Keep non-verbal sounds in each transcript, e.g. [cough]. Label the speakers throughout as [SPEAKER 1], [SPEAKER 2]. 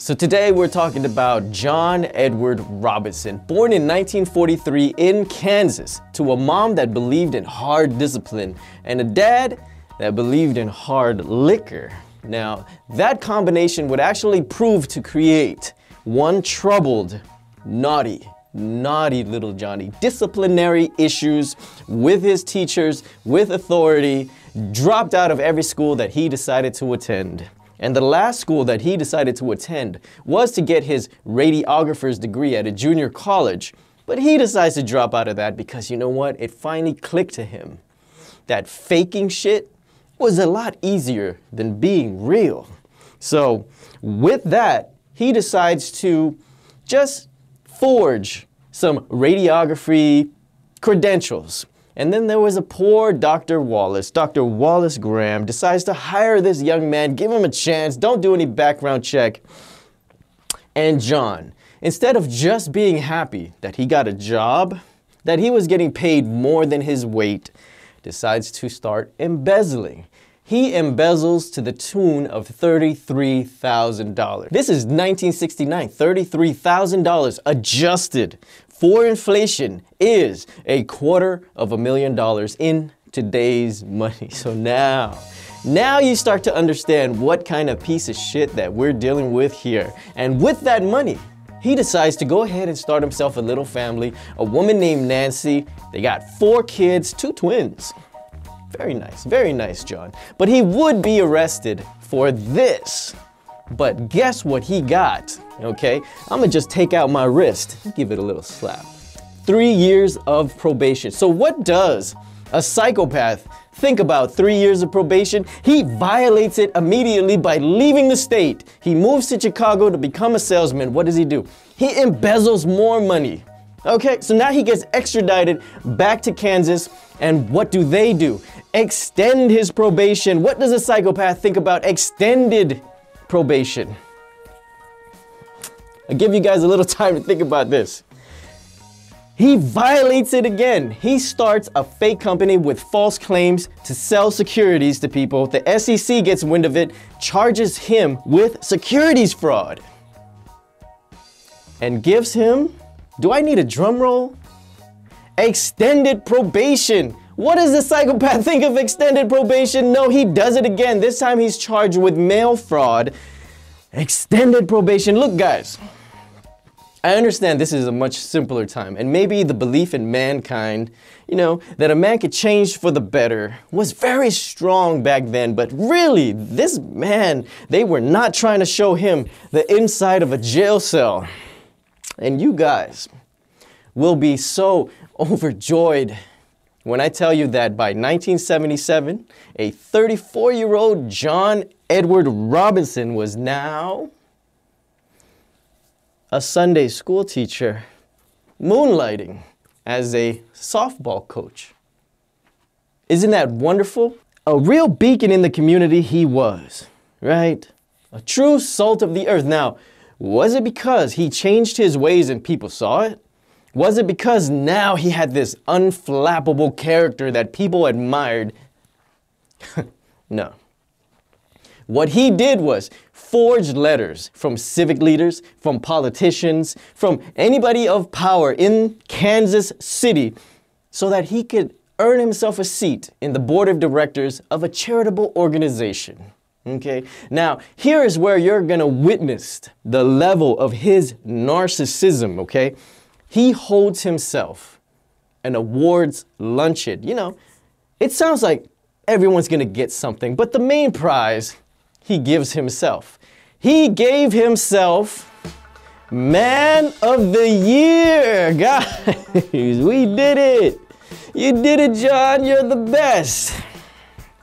[SPEAKER 1] So today we're talking about John Edward Robinson, born in 1943 in Kansas to a mom that believed in hard discipline and a dad that believed in hard liquor. Now, that combination would actually prove to create one troubled, naughty, naughty little Johnny. Disciplinary issues with his teachers, with authority, dropped out of every school that he decided to attend. And the last school that he decided to attend was to get his radiographer's degree at a junior college. But he decides to drop out of that because you know what? It finally clicked to him that faking shit was a lot easier than being real. So, with that, he decides to just forge some radiography credentials. And then there was a poor Dr. Wallace. Dr. Wallace Graham decides to hire this young man, give him a chance, don't do any background check. And John, instead of just being happy that he got a job, that he was getting paid more than his weight, decides to start embezzling. He embezzles to the tune of $33,000. This is 1969, $33,000 adjusted for inflation is a quarter of a million dollars in today's money. [laughs] So now, now you start to understand what kind of piece of shit that we're dealing with here. And with that money, he decides to go ahead and start himself a little family, a woman named Nancy. They got four kids, two twins. Very nice, very nice, John. But he would be arrested for this. But guess what he got? Okay, I'm gonna just take out my wrist, give it a little slap. Three years of probation. So, what does a psychopath think about three years of probation? He violates it immediately by leaving the state. He moves to Chicago to become a salesman. What does he do? He embezzles more money. Okay, so now he gets extradited back to Kansas, and what do they do? Extend his probation. What does a psychopath think about extended probation? I'll give you guys a little [laughs] time to think about this. He violates it again. He starts a fake company with false claims to sell securities to people. The SEC gets wind of it, charges him with securities fraud, and gives him do I need a drum roll? Extended probation. What does the psychopath [laughs] think of extended probation? No, he does it again. This time he's charged with mail fraud. Extended probation. Look, guys, I understand this is a much simpler time, and maybe the belief in mankind, you know, that a man could change for the better was very strong back then, but really, this man, they were not trying to show him the inside of a jail cell. And you guys will be so [laughs] overjoyed when I tell you that by 1977, a 34 year old John Edward Robinson was now a Sunday school teacher moonlighting as a softball coach. Isn't that wonderful? A real beacon in the community he was, right? A true salt of the earth. Now, was it because he changed his ways and people saw it? Was it because now he had this unflappable character that people admired? [laughs] no. What he did was forged letters from civic leaders, from politicians, from anybody of power in Kansas City so that he could earn himself a seat in the board of directors of a charitable organization. Okay, now here is where you're gonna witness the level of his narcissism. Okay, he holds himself an awards luncheon. You know, it sounds like everyone's gonna get something, but the main prize he gives himself. He gave himself Man of the Year, [laughs] guys. we did it. You did it, John. You're the best.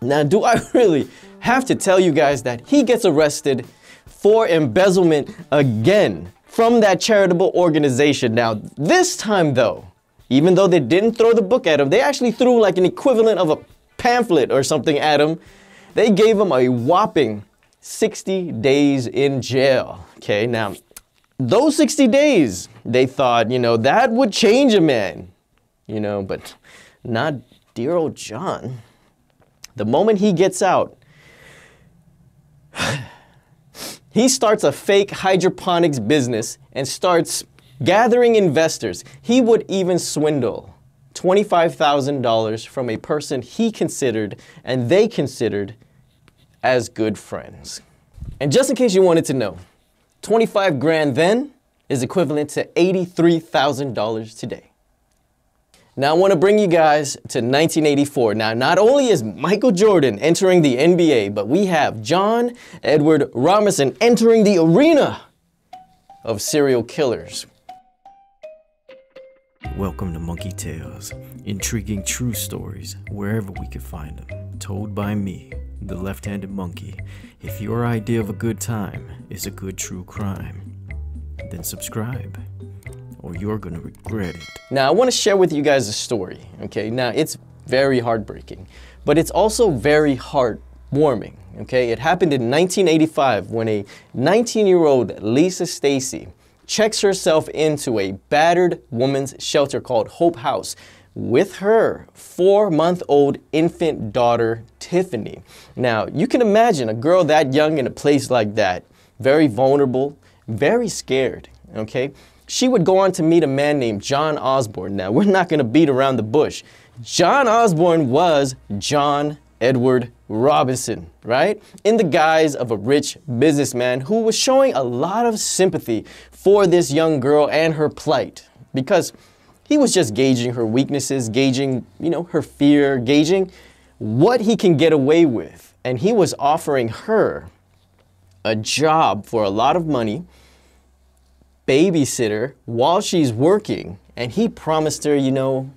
[SPEAKER 1] Now, do I [laughs] really? have to tell you guys that he gets arrested for embezzlement again from that charitable organization. Now, this time though, even though they didn't throw the book at him, they actually threw like an equivalent of a pamphlet or something at him. They gave him a whopping 60 days in jail. Okay, now, those 60 days, they thought, you know, that would change a man, you know, but not dear old John. The moment he gets out, He starts a fake hydroponics business and starts gathering investors. He would even swindle $25,000 from a person he considered and they considered as good friends. And just in case you wanted to know, 25 grand then is equivalent to $83,000 today. Now, I want to bring you guys to 1984. Now, not only is Michael Jordan entering the NBA, but we have John Edward Robinson entering the arena of serial killers.
[SPEAKER 2] Welcome to Monkey Tales, intriguing true stories wherever we can find them, told by me, the left handed monkey. If your idea of a good time is a good true crime, then subscribe or you're gonna regret it.
[SPEAKER 1] Now, I want to share with you guys a story, okay? Now, it's very heartbreaking, but it's also very heartwarming, okay? It happened in 1985 when a 19 year old Lisa Stasi checks herself into a battered woman's shelter called Hope House with her four month old infant daughter, Tiffany. Now, you can imagine a girl that young in a place like that, very vulnerable, very scared, okay? She would go on to meet a man named John Osborne. Now, we're not going to beat around the bush. John Osborne was John Edward Robinson, right? In the guise of a rich businessman who was showing a lot of sympathy for this young girl and her plight because he was just gauging her weaknesses, gauging, you know, her fear, gauging what he can get away with. And he was offering her a job for a lot of money babysitter while she's working. And he promised her, you know,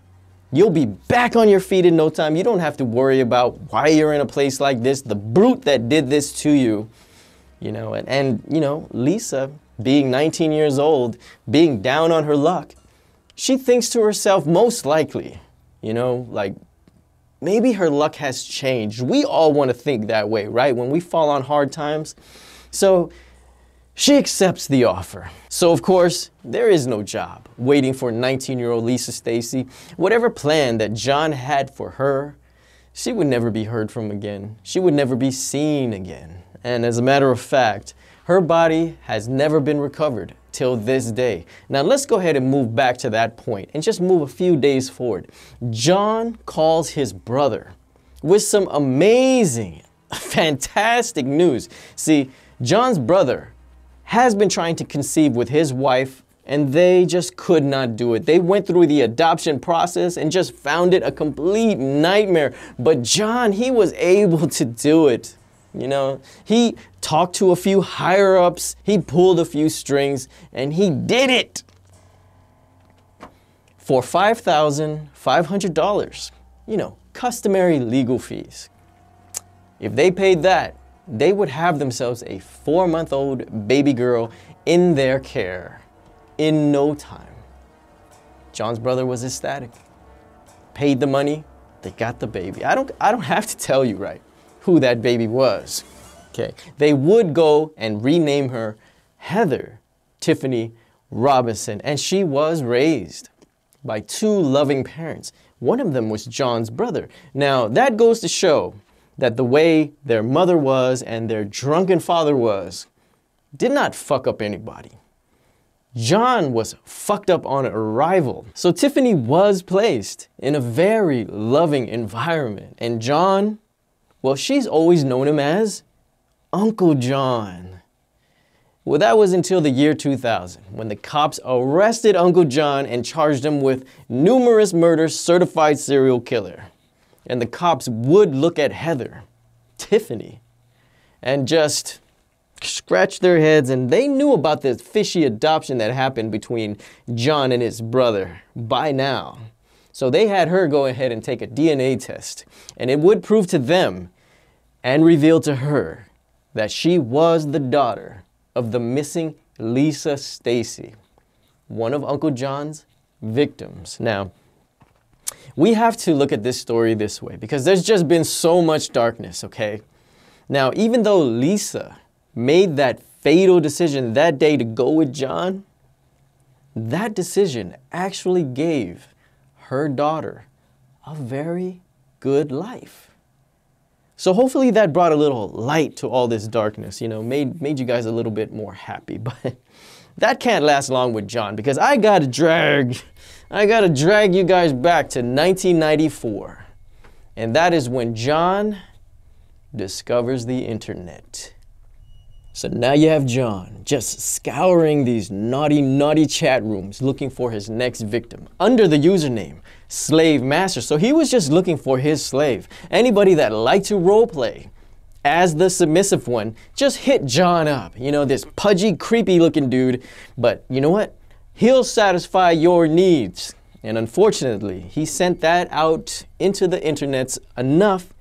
[SPEAKER 1] you'll be back on your feet in no time. You don't have to worry about why you're in a place like this, the brute that did this to you. You know, and, and you know, Lisa, being 19 years old, being down on her luck, she thinks to herself, most likely, you know, like maybe her luck has changed. We all want to think that way, right? When we fall on hard times. So she accepts the offer. So of course, there is no job waiting for 19-year-old Lisa Stasi. Whatever plan that John had for her, she would never be heard from again. She would never be seen again. And as a matter of fact, her body has never been recovered till this day. Now let's go ahead and move back to that point and just move a few days forward. John calls his brother with some amazing, [laughs] fantastic news. See, John's brother has been trying to conceive with his wife and they just could not do it. They went through the adoption process and just found it a complete nightmare. But John, he was able to do it. You know, he talked to a few higher ups, he pulled a few strings, and he did it for $5,500. You know, customary legal fees. If they paid that, they would have themselves a four month old baby girl in their care in no time. John's brother was ecstatic. Paid the money, they got the baby. I don't, I don't have to tell you, right, who that baby was. Okay. They would go and rename her Heather Tiffany Robinson, and she was raised by two loving parents. One of them was John's brother. Now, that goes to show that the way their mother was and their drunken father was did not fuck up anybody. John was fucked up on arrival. So Tiffany was placed in a very loving environment. And John, well, she's always known him as Uncle John. Well, that was until the year 2000 when the cops arrested Uncle John and charged him with numerous murders, certified serial killer and the cops would look at Heather, Tiffany, and just scratch their heads and they knew about this fishy adoption that happened between John and his brother by now. So they had her go ahead and take a DNA test and it would prove to them and reveal to her that she was the daughter of the missing Lisa Stasi, one of Uncle John's victims. Now, we have to look at this story this way because there's just been so much darkness, okay? Now, even though Lisa made that fatal decision that day to go with John, that decision actually gave her daughter a very good life. So hopefully that brought a little light to all this darkness, you know, made, made you guys a little bit more happy. [laughs] But that can't last long with John because I gotta drag, I gotta drag you guys back to 1994. And that is when John discovers the internet. So now you have John just scouring these naughty, naughty chat rooms looking for his next victim under the username Slave Master. So he was just looking for his slave. Anybody that liked to roleplay as the submissive one, just hit John up. You know, this pudgy, creepy looking dude. But you know what? He'll satisfy your needs. And unfortunately, he sent that out into the internets enough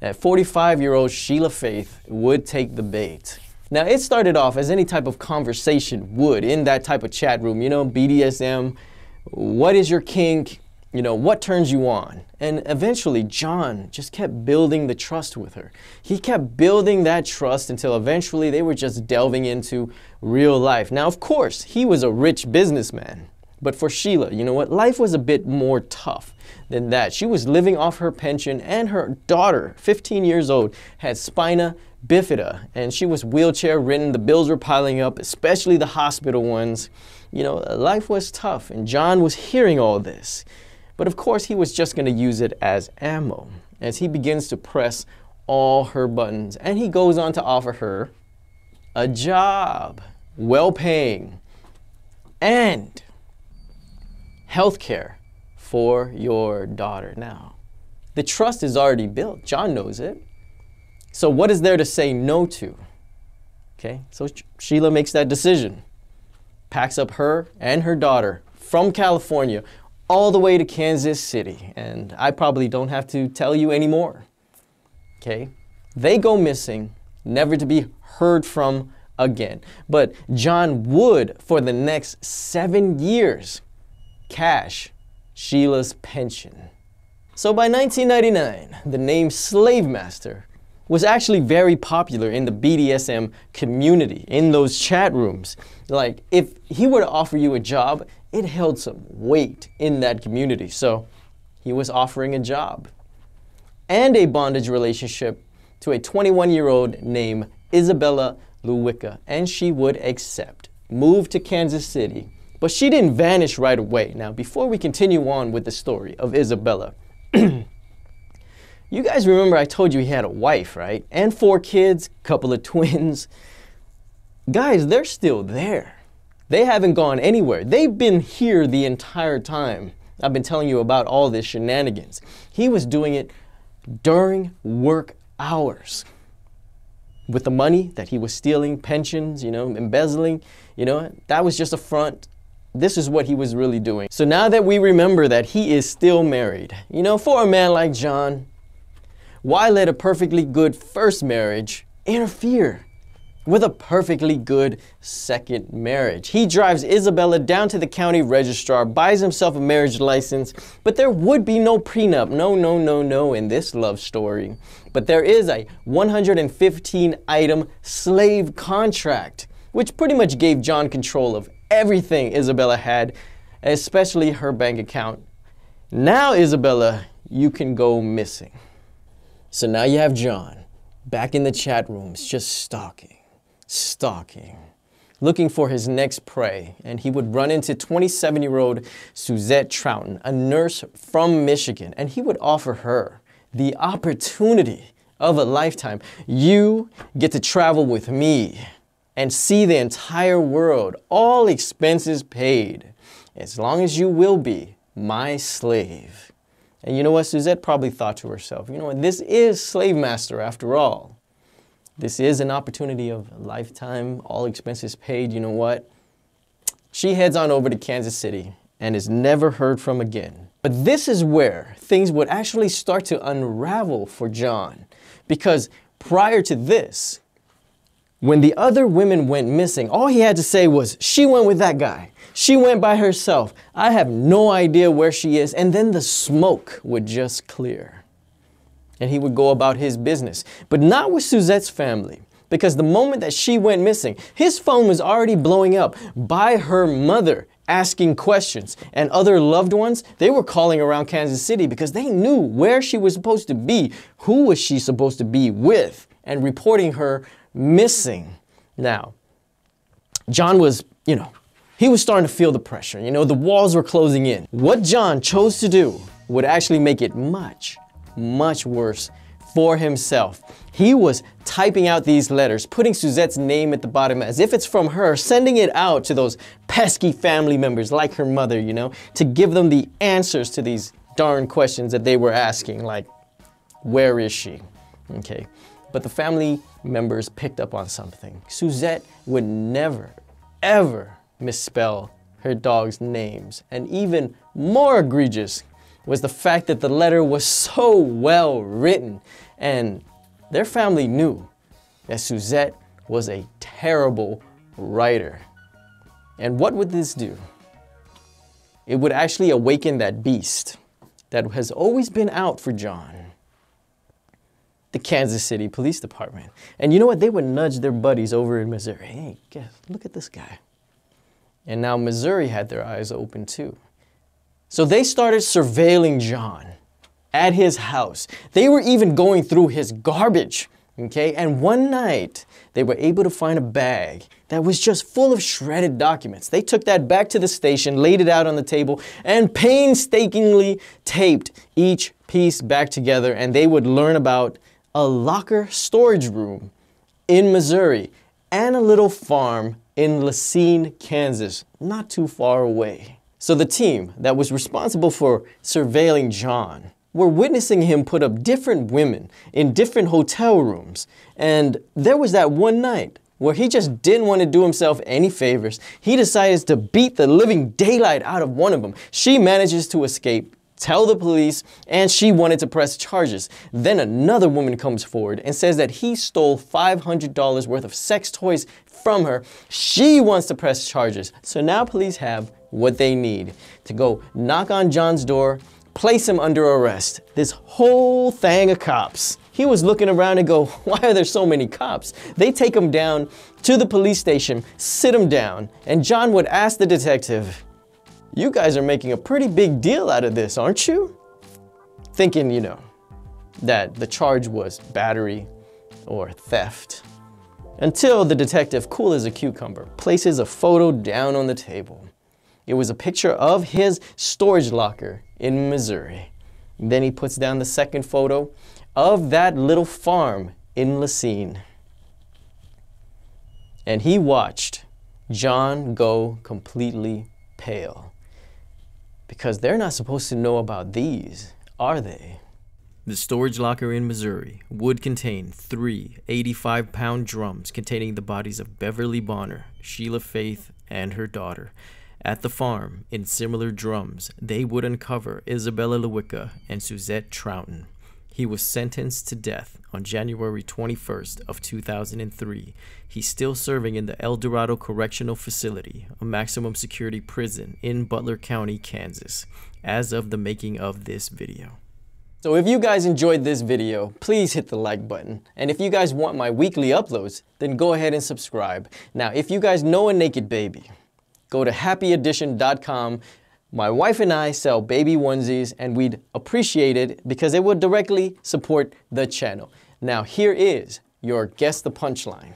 [SPEAKER 1] that 45 year old Sheila Faith would take the bait. Now, it started off as any type of conversation would in that type of chat room, you know, BDSM, what is your kink, you know, what turns you on? And eventually, John just kept building the trust with her. He kept building that trust until eventually they were just delving into real life. Now, of course, he was a rich businessman. But for Sheila, you know what? Life was a bit more tough than that. She was living off her pension, and her daughter, 15 years old, had spina bifida, and she was wheelchair ridden. The bills were piling up, especially the hospital ones. You know, life was tough, and John was hearing all this. But of course, he was just going to use it as ammo as he begins to press all her buttons. And he goes on to offer her a job, well paying, and health care for your daughter now. The trust is already built. John knows it. So, what is there to say no to? Okay, so Sheila makes that decision, packs up her and her daughter from California all the way to Kansas City. And I probably don't have to tell you anymore. Okay, they go missing, never to be heard from again. But John would, for the next seven years, cash Sheila's pension. So by 1999, the name Slave Master was actually very popular in the BDSM community, in those chat rooms. Like, if he were to offer you a job, it held some weight in that community. So, he was offering a job and a bondage relationship to a 21 year old named Isabella Lewicka, and she would accept. Moved to Kansas City, but she didn't vanish right away. Now, before we continue on with the story of Isabella, [clears throat] you guys remember I told you he had a wife, right? And four kids, couple of [laughs] twins. Guys, they're still there. They haven't gone anywhere. They've been here the entire time. I've been telling you about all this shenanigans. He was doing it during work hours. With the money that he was stealing, pensions, you know, embezzling, you know, that was just a front. This is what he was really doing. So now that we remember that he is still married, you know, for a man like John, why let a perfectly good first marriage interfere with a perfectly good second marriage? He drives Isabella down to the county registrar, buys himself a marriage license, but there would be no prenup. No, no, no, no in this love story. But there is a 115 item slave contract, which pretty much gave John control of everything Isabella had, especially her bank account. Now, Isabella, you can go missing. So now you have John back in the chat rooms just stalking, stalking, looking for his next prey. And he would run into 27 year old Suzette Trouten, a nurse from Michigan, and he would offer her the opportunity of a lifetime. You get to travel with me and see the entire world, all expenses paid, as long as you will be my slave. And you know what? Suzette probably thought to herself, you know what? This is Slave Master after all. This is an opportunity of a lifetime, all expenses paid. You know what? She heads on over to Kansas City and is never heard from again. But this is where things would actually start to unravel for John. Because prior to this, when the other women went missing, all he had to say was, She went with that guy. She went by herself. I have no idea where she is. And then the smoke would just clear. And he would go about his business. But not with Suzette's family. Because the moment that she went missing, his phone was already blowing up by her mother asking questions. And other loved ones, they were calling around Kansas City because they knew where she was supposed to be, who was she supposed to be with, and reporting her missing. Now, John was, you know, he was starting to feel the pressure. You know, the walls were closing in. What John chose to do would actually make it much, much worse for himself. He was typing out these letters, putting Suzette's name at the bottom as if it's from her, sending it out to those pesky family members like her mother, you know, to give them the answers to these darn questions that they were asking, like, where is she? Okay. But the family members picked up on something. Suzette would never, ever misspell her dog's names. And even more egregious was the fact that the letter was so well written. And their family knew that Suzette was a terrible writer. And what would this do? It would actually awaken that beast that has always been out for John the Kansas City Police Department. And you know what? They would nudge their buddies over in Missouri. Hey, guess, look at this guy. And now Missouri had their eyes open too. So they started surveilling John at his house. They were even going through his garbage. Okay, and one night they were able to find a bag that was just full of shredded documents. They took that back to the station, laid it out on the table, and painstakingly taped each piece back together. And they would learn about a locker storage room in Missouri and a little farm in Racine, Kansas, not too far away. So the team that was responsible for surveilling John were witnessing him put up different women in different hotel rooms. And there was that one night where he just didn't want to do himself any favors. He decides to beat the living daylight out of one of them. She manages to escape tell the police, and she wanted to press charges. Then another woman comes forward and says that he stole $500 worth of sex toys from her. She wants to press charges. So now police have what they need to go knock on John's door, place him under arrest. This whole thing of cops. He was looking around and go, [laughs] why are there so many cops? They take him down to the police station, sit him down, and John would ask the detective, you guys are making a pretty big deal out of this, aren't you? Thinking, you know, that the charge was battery or theft. Until the detective, cool as a cucumber, places a photo down on the table. It was a picture of his storage locker in Missouri. Then he puts down the second photo of that little farm in La Cygne. And he watched John go completely pale because they're not supposed to know about these, are they?
[SPEAKER 2] The storage locker in Missouri would contain three 85 pound drums containing the bodies of Beverly Bonner, Sheila Faith, and her daughter. At the farm, in similar drums, they would uncover Isabella Lewicka and Suzette Trouten. He was sentenced to death on January 21st of 2003. He's still serving in the El Dorado Correctional Facility, a maximum security prison in Butler County, Kansas, as of the making of this video.
[SPEAKER 1] So if you guys enjoyed this video, please hit the like button. And if you guys want my weekly uploads, then go ahead and subscribe. Now, if you guys know a naked baby, go to happyaddition.com my wife and I sell baby onesies and we'd appreciate it because it would directly support the channel. Now here is your Guess the Punchline.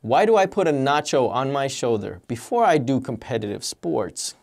[SPEAKER 1] Why do I put a nacho on my shoulder before I do competitive sports?